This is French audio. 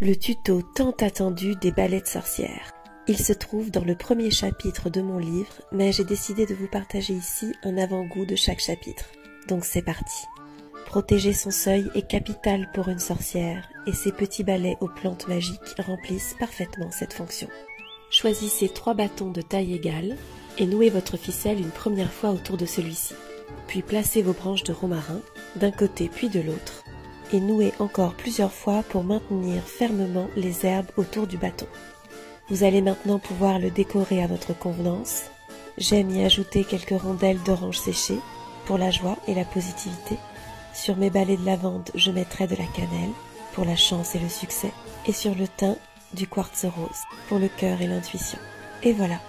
le tuto tant attendu des balais de sorcières. Il se trouve dans le premier chapitre de mon livre, mais j'ai décidé de vous partager ici un avant-goût de chaque chapitre. Donc c'est parti. Protéger son seuil est capital pour une sorcière, et ces petits balais aux plantes magiques remplissent parfaitement cette fonction. Choisissez trois bâtons de taille égale et nouez votre ficelle une première fois autour de celui-ci. Puis placez vos branches de romarin d'un côté puis de l'autre et nouez encore plusieurs fois pour maintenir fermement les herbes autour du bâton. Vous allez maintenant pouvoir le décorer à votre convenance. J'aime y ajouter quelques rondelles d'orange séchées pour la joie et la positivité. Sur mes balais de lavande, je mettrai de la cannelle pour la chance et le succès. Et sur le thym, du quartz rose pour le cœur et l'intuition. Et voilà,